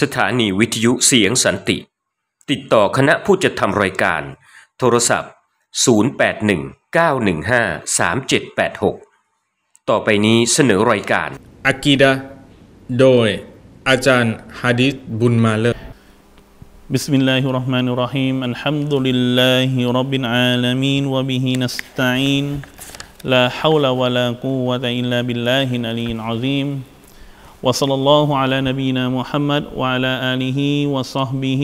สถานีวิทยุเสียงสันติ ติดต่อคณะผู้จัดทำรายการ โทรศัพท์ 0819153786 ต่อไปนี้เสนอรายการอากีดะโดย อาจารย์ฮะดิษบุญมาเละบิสมิลลาฮิร بسم الله الرحمن الرحيم الحمد لله رب العالمين وبه نستعين لا حول ولا قوة إلا بالله العلي العظيم وصلى الله على نبينا محمد وعلى آله وصحبه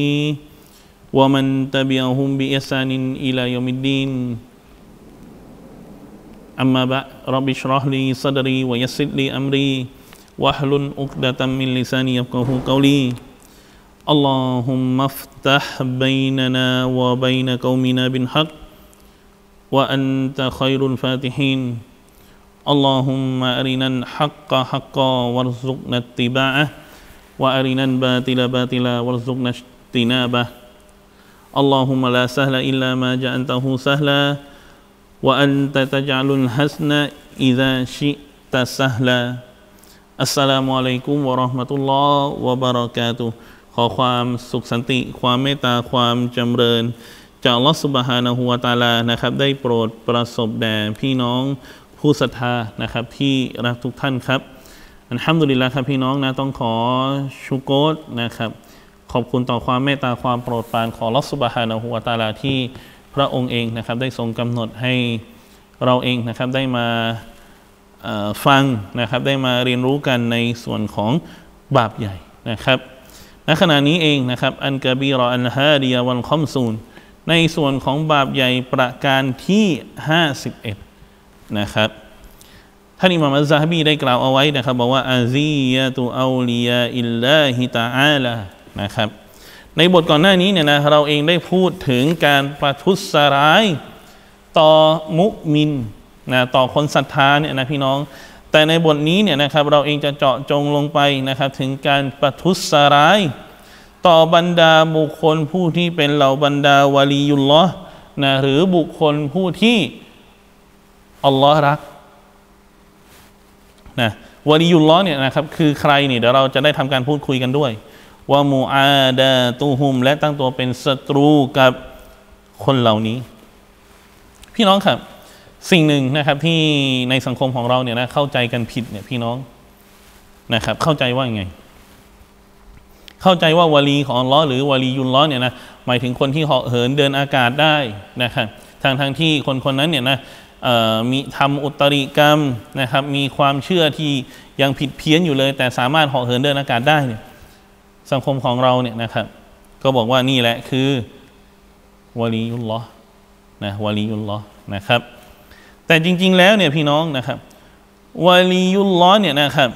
ومن تبعهم بإحسان إلى يوم الدين. أما بعد رب اشرح لي صدري ويسر لي أمري واحلل عقدة من لساني يفقه قولي. اللهم افتح بيننا وبين قومنا بالحق وأنت خير الفاتحين. اللهم أرنا الحق حقا وارزقنا اتباعه وأرنا الباطل باطلا وارزقنا اجتنابه اللهم لا سهل إلا ما جعلته سهلا وأنت تجعل الحسن إذا شئت سهلا อัสสลามุอะลัยกุมวะเราะห์มะตุลลอฮ์วะบะเราะกาตุฮ์ขอความสุขสันติ ความเมตตา ความจำเริญ จากอัลลอฮ์ซุบฮานะฮูวะตะอาลานะครับ ได้โปรดประสบแด่พี่น้อง ผู้ศรัทธานะครับที่รักทุกท่านครับอัลฮัมดุลิลละครับพี่น้องนะต้องขอชุโกตนะครับขอบคุณต่อความเมตตาความโปรดปรานของอัลอฮ์ซุบฮานะฮูวะตาลาที่พระองค์เองนะครับได้ทรงกำหนดให้เราเองนะครับได้มาฟังนะครับได้มาเรียนรู้กันในส่วนของบาปใหญ่นะครับณขณะนี้เองนะครับอันกะบีรออันฮาดียวันคอมซูนในส่วนของบาปใหญ่ประการที่ 51 นะครับ ท่านอิมามอัลซาฮบีได้กล่าวเอาไว้นะครับบอกว่าอาซียะตุอัลียาอิลลาฮิตาอาลานะครับ ในบทก่อนหน้านี้เนี่ยนะเราเองได้พูดถึงการประทุษร้าย ต่อมุมินนะต่อคนศรัทธาเนี่ยนะพี่น้อง แต่ในบทนี้เนี่ยนะครับเราเองจะเจาะจงลงไปนะครับ ถึงการประทุษร้าย ต่อบรรดาบุคคลผู้ที่เป็นเหล่าบรรดาวาลียุลลอฮ์นะหรือบุคคลผู้ที่ อัลลอฮ์รักนะวาลียุลลอฮ์เนี่ยนะครับคือใครเนี่ยเดี๋ยวเราจะได้ทำการพูดคุยกันด้วยว่ามูอาดาตูฮุม และตั้งตัวเป็นศัตรูกับคนเหล่านี้ พี่น้องครับ สิ่งหนึ่งนะครับที่ในสังคมของเราเนี่ยนะเข้าใจกันผิดเนี่ยพี่น้องนะครับ เข้าใจว่าไง เข้าใจว่าวาลีของล้อหรือวาลียุนล้อเนี่ยนะหมายถึงคนที่เหาะเหินเดินอากาศได้นะครับทางทางที่คนคนนั้นเนี่ยนะ มีทำอุตริกรรมนะครับ มีความเชื่อที่ยังผิดเพี้ยนอยู่เลย แต่สามารถเหาะเหินเดินอากาศได้เนี่ยสังคมของเราเนี่ยนะครับ ก็บอกว่านี่แหละคือวลียุลลอนะวลียุลลอนะครับ แต่จริง ๆ แล้วเนี่ยพี่น้องนะครับวลียุลลอเนี่ยนะครับ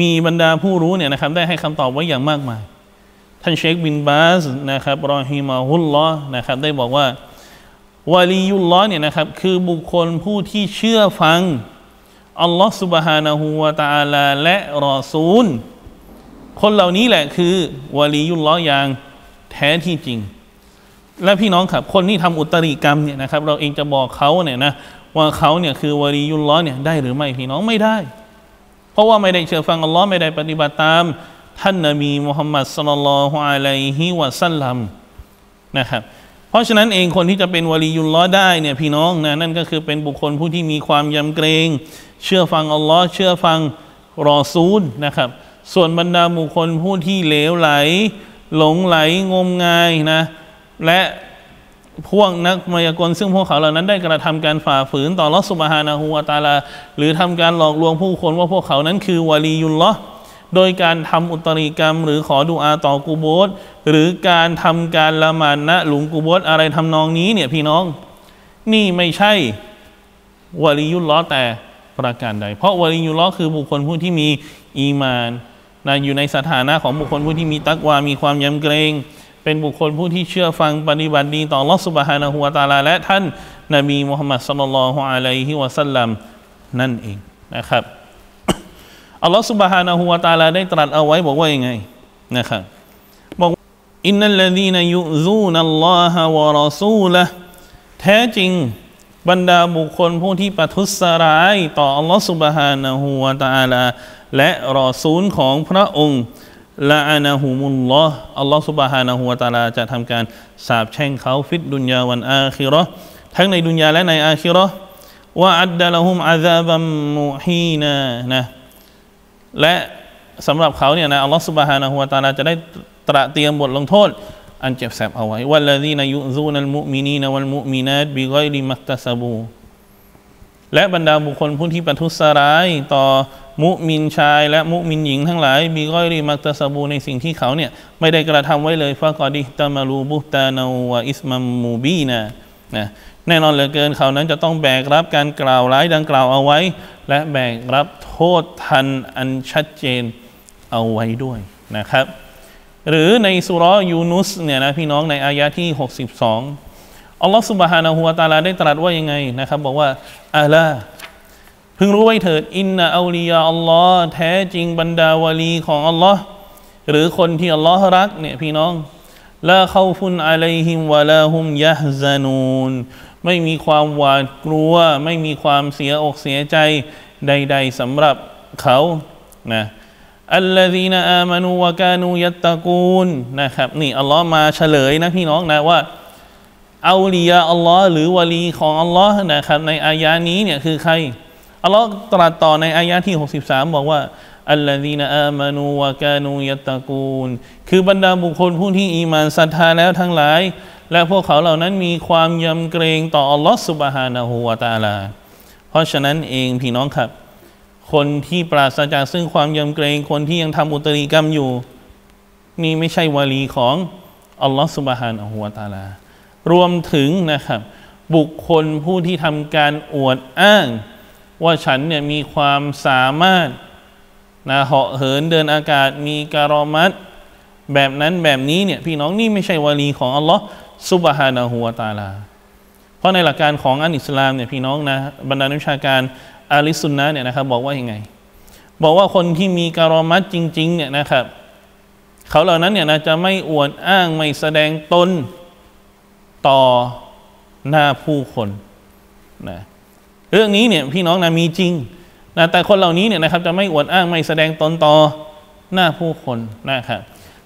มีบรรดาผู้รู้เนี่ยนะครับ ได้ให้คำตอบไว้อย่างมากมาย ท่านเชคบินบาสนะครับรอฮิมาฮุลลอนะครับ ได้บอกว่า วาลียุลลอเนี่ยนะครับ คือบุคคลผู้ที่เชื่อฟังอัลลอฮ์สุบฮานาหูวาตาลาและรอซูล คนเหล่านี้แหละคือวาลียุลลออย่างแท้ที่จริง และพี่น้องครับคนที่ทำอุตริกรรมเนี่ยนะครับ เราเองจะบอกเขาเนี่ยนะว่าเขาเนี่ยคือวาลียุลลอเนี่ยได้หรือไม่พี่น้องไม่ได้ เพราะว่าไม่ได้เชื่อฟังอัลลอฮ์ไม่ได้ปฏิบัติตาม ท่านนบีมุฮัมมัดสุลลัลฮุอะลัยฮิวะสัลลัมนะครับ เพราะฉะนั้นเองคนที่จะเป็นวารียุลล้อได้เนี่ยพี่น้องนะนั่นก็คือเป็นบุคคลผู้ที่มีความยำเกรง เชื่อฟังอัลลอฮ์เชื่อฟังรอซูลนะครับ ส่วนบรรดาบุคคลผู้ที่เหลวไหล หลงไหลงมงายนะและพวกนักมายากลซึ่งพวกเขาเหล่านั้นได้กระทำการฝ่าฝืนต่อลอสุบฮานะฮูวาตาลา หรือทำการหลอกลวงผู้คนว่าพวกเขานั้นคือวลียุลลอ โดยการทำอุตริกรรม หรือขอดุอาต่อกูโบสหรือการทำการละมาดณหลุมกูโบสอะไรทำนองนี้เนี่ยพี่น้อง นี่ไม่ใช่วลียุลลอแต่ประการใด เพราะวลียุลลอคือบุคคลผู้ที่มีอีมานนะอยู่ในสถานะของบุคคลผู้ที่มีตักวา มีความยำเกรง เป็นบุคคลผู้ที่เชื่อฟังปฏิบัติดีต่อลอสุบฮานะฮุวาตาลา และท่านนบีมุฮัมมัดสุลลัลฮุอะลัยฮิวะสัลลัมนั่นเองนะครับ อัลลอฮฺสุบฮานะฮุวาตาลาได้ตรัสเอาไว้บอกว่ายังไงนะครับบอกอินนัลลดีนยุซูนัลลอฮะวะรอซูละแท้จริงบรรดาบุคคลผู้ที่ประทุษร้ายต่ออัลลอฮฺสุบฮานะฮูวาตาลาและรอซูลของพระองค์ละอานะฮุมุลลอฮ์อัลลอฮ์สุบฮานะฮูวะตาลาจะทำการสาบแช่งเขาฟิดดุนยาวันอาคิราะห์ทั้งในดุนยาและในอาคิราะห์ว่าอัดดะละฮุมอาซาบัมมุฮีนานะ และสำหรับเขาเนี่ยนะอัลลอฮ์สุบฮานะฮูวะตาลาจะได้ตระเตรียมบทลงโทษ อันเจ็บแสบเอาไว้والذين يؤذون المؤمنين والمؤمنات بغير ما اكتسبواและบรรดาบุคคลผู้ที่ประทุษร้ายต่อมุมินชาย และมุมินหญิงทั้งหลายبغير ما اكتسبواในสิ่งที่เขาเนี่ยไม่ได้กระทำไว้เลยفقد احتملوا بهتانا وإثما مبينا นะ แน่นอนเหลือเกินเขานั้นจะต้องแบกรับการกล่าวร้ายดังกล่าวเอาไว้ และแบกรับโทษทันอันชัดเจนเอาไว้ด้วยนะครับ หรือในสุรยูนุสเนี่ยนะพี่น้องในอายะที่ 62 อัลลอฮฺสุบฮานะฮูวาตาลาได้ตรัสว่ายังไงนะครับ บอกว่าอัลลาพึงรู้ไว้เถิดอินนาอัลียาอัลลอฮ์แท้จริงบรรดาวลีของอัลลอฮ์หรือคนที่อัลลอฮ์รักเนี่ยพี่น้องละเข้าฟุนอะลัยฮิมวะลาฮุมยะฮซานูน ไม่มีความหวาดกลัว ไม่มีความเสียอกเสียใจใด ๆสำหรับเขานะอัลลอฮีนอามานูวะกานูยัตตะกูลนะครับนี่อัลลอฮ์มาเฉลยนะพี่น้องนะว่าเอาลียาอัลลอฮ์หรือวลีของอัลลอฮ์นะครับในอายานี้เนี่ยคือใครอัลลอฮ์ตรัสต่อในอายะที่ 63 บอกว่าอัลลอฮีนอามานูวะกานูยัตตะกูล คือบรรดาบุคคลผู้ที่อีมานศรัทธาแล้วทั้งหลาย และพวกเขาเหล่านั้นมีความยำเกรงต่ออัลลอฮ์สุบฮานะฮูวาตาลา เพราะฉะนั้นเองพี่น้องครับ คนที่ปราศจากซึ่งความยำเกรงคนที่ยังทำอุตริกรรมอยู่ นี่ไม่ใช่วาลีของอัลลอฮ์สุบฮานะฮูวาตาลา รวมถึงนะครับ บุคคลผู้ที่ทำการอวดอ้าง ว่าฉันเนี่ยมีความสามารถนะเหาะเหินเดินอากาศมีการอมัดแบบนั้นแบบนี้เนี่ยพี่น้องนี่ไม่ใช่วาลีของอัลลอฮ์ ซุบฮานะฮูวาตาลา เพราะในหลักการของอันอิสลามเนี่ยพี่น้องนะบรรดานักวิชาการอาลิสุนนะเนี่ยนะครับบอกว่ายังไง บอกว่าคนที่มีการอมัดจริงๆเนี่ยนะครับเขาเหล่านั้นเนี่ยนะจะไม่อวดอ้างไม่แสดงตนต่อหน้าผู้คนนะเรื่องนี้เนี่ยพี่น้องนะมีจริงนะแต่คนเหล่านี้เนี่ยนะครับจะไม่อวดอ้างไม่แสดงตนต่อหน้าผู้คนนะครับ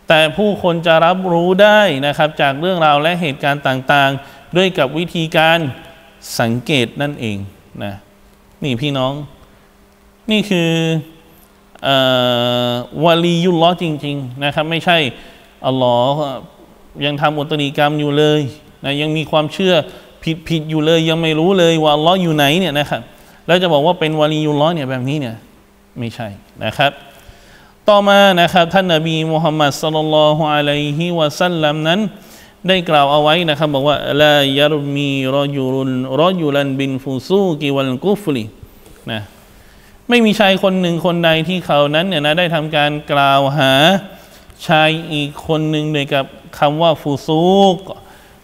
แต่ผู้คนจะรับรู้ได้นะครับจากเรื่องราวและเหตุการณ์ต่างๆ ด้วยกับวิธีการสังเกตนั่นเองนะนี่พี่น้อง นี่คือวลียุลล้อจริง ๆ นะครับ ไม่ใช่อัลลอฮ์ยังทำอุตริกรรมอยู่เลยนะยังมีความเชื่อผิดผิดอยู่เลย ยังไม่รู้เลยว่าอัลลอฮ์อยู่ไหนเนี่ยนะครับแล้วจะบอกว่าเป็นولي اللهเนี่ยแบบนี้เนี่ยไม่ใช่นะครับ ต่อมานะครับท่านนบีมุฮัมมัดصلى الله عليه وسلمนั้น ได้กล่าวเอาไว้นะครับบอกว่าلا يرمي رجل رجلا بالفسوق والكفر นะไม่มีชายคนหนึ่งคนใดที่เขานั้นเนี่ยนะได้ทำการกล่าวหาชายอีกคนหนึ่งโดยกับคำว่าفسوق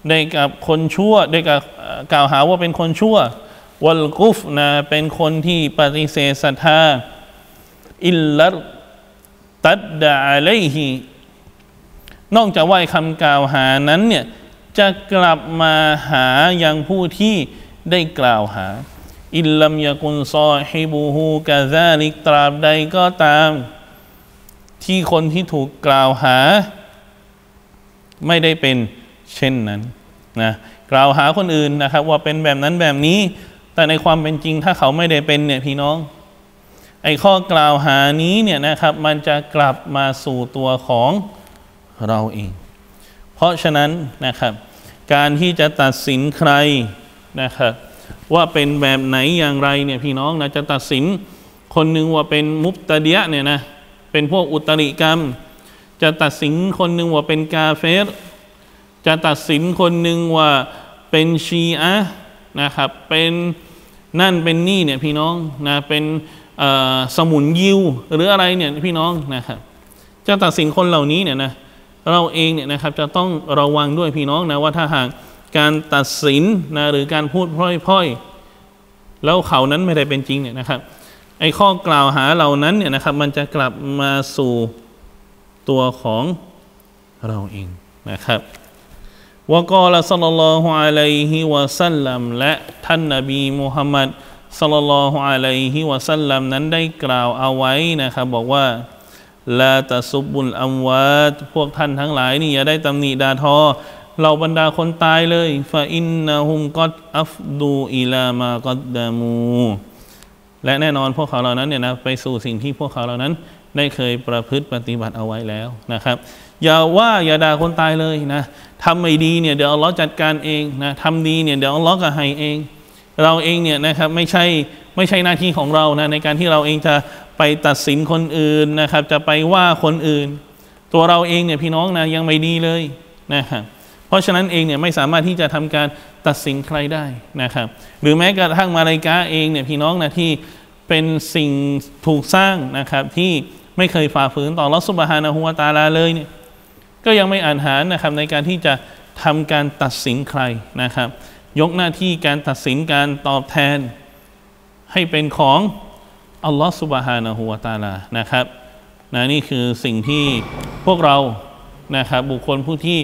ได้กับคนชั่วได้กับกล่าวหาว่าเป็นคนชั่ววัลกุฟนะเป็นคนที่ปฏิเสธศรัทธาอิลลั ตัดดาอะลัยฮีนอกจากว่าคำกล่าวหานั้นเนี่ยจะกลับมาหายังผู้ที่ได้กล่าวหา อิลลัมยากุนซอฮิบูฮูกาซาลิกตราบใดก็ตาม ที่คนที่ถูกกล่าวหา ไม่ได้เป็นเช่นนั้นนะกล่าวหาคนอื่นนะครับ ว่าเป็นแบบนั้นแบบนี้ แต่ในความเป็นจริงถ้าเขาไม่ได้เป็นเนี่ยพี่น้อง ไอ้ข้อกล่าวหานี้เนี่ยนะครับมันจะกลับมาสู่ตัวของเราเอง เพราะฉะนั้นนะครับการที่จะตัดสินใครนะครับว่าเป็นแบบไหนอย่างไรเนี่ยพี่น้องนะจะตัดสินคนหนึ่งว่าเป็นมุตตะเดียเนี่ยนะเป็นพวกอุตริกรรม จะตัดสินคนหนึ่งว่าเป็นกาเฟรจะตัดสินคนหนึ่งว่าเป็นชีอะนะครับเป็นนั่นเป็นนี่เนี่ยพี่น้องนะเป็น สมุนยิวหรืออะไรเนี่ยพี่น้องนะครับจะตัดสินคนเหล่านี้เนี่ยนะเราเองเนี่ยนะครับจะต้องระวังด้วยพี่น้องนะว่าถ้าหากการตัดสินนะหรือการพูดพร่อยๆแล้วเขานั้นไม่ได้เป็นจริงเนี่ยนะครับไอ้ข้อกล่าวหาเหล่านั้นเนี่ยนะครับ มันจะกลับมาสู่ตัวของเราเองนะครับวกอลสัลลัลลอฮุอะลัยฮิวะสัลลัมและท่านนบีมุฮัมมัด สัลลัลลอฮุอะลัยฮิวะสัลลัมนั้นได้กล่าวเอาไว้นะครับ บอกว่าลาตะซุบบุลอัมวาตพวกท่านทั้งหลายนี่อย่าได้ตำหนิด่าทอเราบรรดาคนตายเลยฟาอินนะฮุมกัดอัฟดูอิลามากัดดามูและแน่นอนพวกเขาเหล่านั้นเนี่ยนะไปสู่สิ่งที่พวกเขาเหล่านั้น ได้เคยประพฤติปฏิบัติเอาไว้แล้วนะครับ อย่าว่าอย่าด่าคนตายเลยนะทำไม่ดีเนี่ยเดี๋ยวอัลลอฮ์จัดการเองนะทำดีเนี่ยเดี๋ยวอัลลอฮ์ก็ให้เอง เราเองเนี่ยนะครับไม่ใช่ไม่ใช่หน้าที่ของเรานะในการที่เราเองจะไปตัดสินคนอื่นนะครับ จะไปว่าคนอื่น ตัวเราเองเนี่ยพี่น้องนะยังไม่ดีเลยนะครับเพราะฉะนั้นเองเนี่ยไม่สามารถที่จะทำการตัดสินใครได้นะครับ หรือแม้กระทั่งมาลายกาเองเนี่ยพี่น้องนะที่เป็นสิ่งถูกสร้างนะครับที่ไม่เคยฝ่าฝืนต่อรัสุบฮานะฮุวาตาลาเลยเนี่ยก็ยังไม่อ่านหารนะครับในการที่จะทำการตัดสินใครนะครับ ยกหน้าที่การตัดสินการตอบแทน ให้เป็นของอัลลอฮฺสุบฮานะฮูวาตาลานะครับนะนี่คือสิ่งที่พวกเรานะครับบุคคลผู้ที่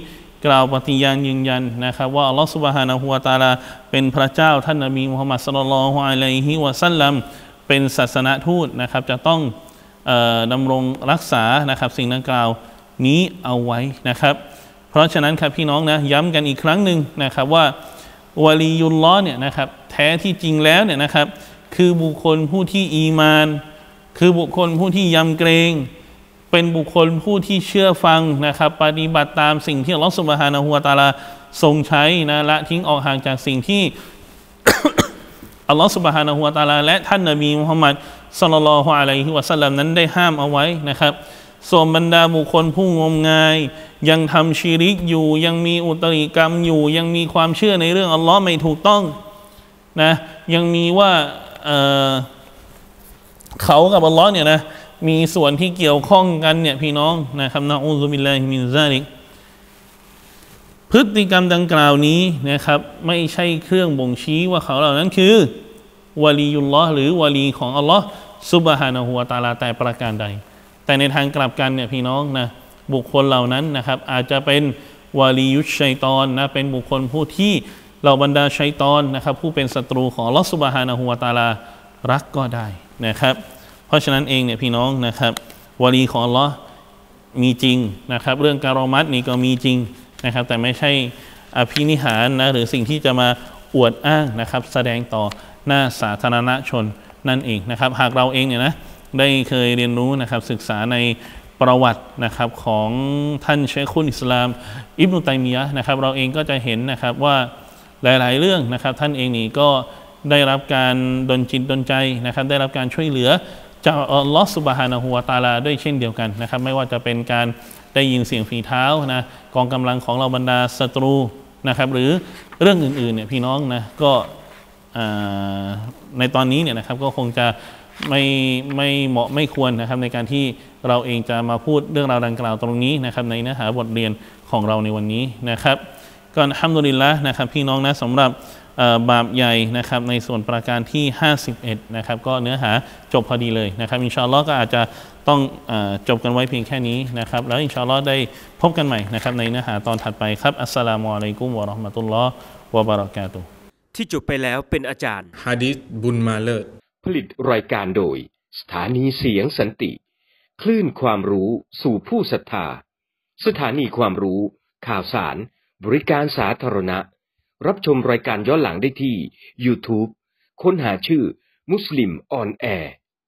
กล่าวปฏิญาณยืนยันนะครับว่าอัลลอฮฺสุบฮานะฮูวาตาลาเป็นพระเจ้าท่านนบีมุฮัมมัดสุลลัลฮุอะลัยฮิวะสัลลัมเป็นศาสนทูตนะครับจะต้องดำรงรักษานะครับสิ่งดังกล่าวนี้เอาไว้นะครับ เพราะฉะนั้นครับพี่น้องนะย้ำกันอีกครั้งหนึ่งนะครับว่า วาลียุลล้อเนี่ยนะครับแท้ที่จริงแล้วเนี่ยนะครับ คือบุคคลผู้ที่อีมาน คือบุคคลผู้ที่ยำเกรงเป็นบุคคลผู้ที่เชื่อฟังนะครับ ปฏิบัติตามสิ่งที่อัลลอฮฺสุบฮานะฮูวาตาลาทรงใช้นะละทิ้งออกห่างจากสิ่งที่อัลลอฮฺสุบฮานะฮูวาตาลาและท่านนบีมุฮัมมัดสัลลัลฮุอะลัยฮิวะสัลลัมนั้นได้ห้ามเอาไว้นะครับ ส่วนบรรดาบุคคลผู้งมงาย ยังทำชีริกอยู่ ยังมีอุตริกรรมอยู่ ยังมีความเชื่อในเรื่องอัลลอฮ์ไม่ถูกต้องนะยังมีว่าเเขากับอัลลอฮ์เนี่ยนะมีส่วนที่เกี่ยวข้องกันเนี่ยพี่น้องนะครับนะอูซุบิลลาฮิมินซาลิกพฤติกรรมดังกล่าวนี้นะครับ ไม่ใช่เครื่องบ่งชี้ว่าเขาเหล่านั้นคือวาลียุลลอฮ์หรือวาลีของอัลลอฮ์ซุบฮานะฮูวาตาลาแต่ประการใด แต่ในทางกลับกันเนี่ยพี่น้องนะ บุคคลเหล่านั้นนะครับ อาจจะเป็นวาลียุชัยตอนนะเป็นบุคคลผู้ที่เหล่าบรรดาชัยตอนนะครับ ผู้เป็นศัตรูของลอสุบฮานะฮูวาตาลารักก็ได้นะครับ เพราะฉะนั้นเองเนี่ยพี่น้องนะครับวาลีของลอมีจริงนะครับ เรื่องการอมัดนี่ก็มีจริงนะครับ แต่ไม่ใช่อภินิหารนะหรือสิ่งที่จะมาอวดอ้างนะครับ แสดงต่อหน้าสาธารณชนนั่นเองนะครับ หากเราเองเนี่ยนะได้เคยเรียนรู้นะครับศึกษาใน ประวัตินะครับของท่านเชคุนอิสลาม อิบนุตัยมียะนะครับ เราเองก็จะเห็นนะครับว่าหลาย ๆ เรื่องนะครับ ท่านเองนี่ก็ได้รับการดลจิตดลใจนะครับ ได้รับการช่วยเหลือจากอัลลอฮฺสุบฮานะฮูวาตาลาด้วยเช่นเดียวกันนะครับ ไม่ว่าจะเป็นการได้ยินเสียงฝีเท้านะกองกำลังของเราบรรดาศัตรูนะครับ หรือเรื่องอื่น ๆ เนี่ยพี่น้องนะก็ในตอนนี้เนี่ยนะครับก็คงจะไม่ไม่เหมาะไม่ควรนะครับในการที่ เราเองจะมาพูดเรื่องราวดังกล่าวตรงนี้นะครับในเนื้อหาบทเรียนของเราในวันนี้นะครับก่อนฮัมดุลิลละนะครับพี่น้องนะสำหรับบาปใหญ่นะครับในส่วนประการที่ 51นะครับก็เนื้อหาจบพอดีเลยนะครับอินชาอัลลอฮ์ก็อาจจะต้องอจบกันไว้เพียงแค่นี้นะครับแล้วอินชาอัลลอฮ์ได้พบกันใหม่นะครับในเนื้อหาตอนถัดไปครับอัสสลามุอะลัยกุมวะราะห์มะตุลลอฮ์วะบารักาตุที่จบไปแล้วเป็นอาจารย์ฮาดีษบุญมาเลิศผลิตรายการโดย สถานีเสียงสันติ คลื่นความรู้สู่ผู้ศรัทธา สถานีความรู้ ข่าวสาร บริการสาธารณะ รับชมรายการย้อนหลังได้ที่ YouTube ค้นหาชื่อมุสลิมออนแอร์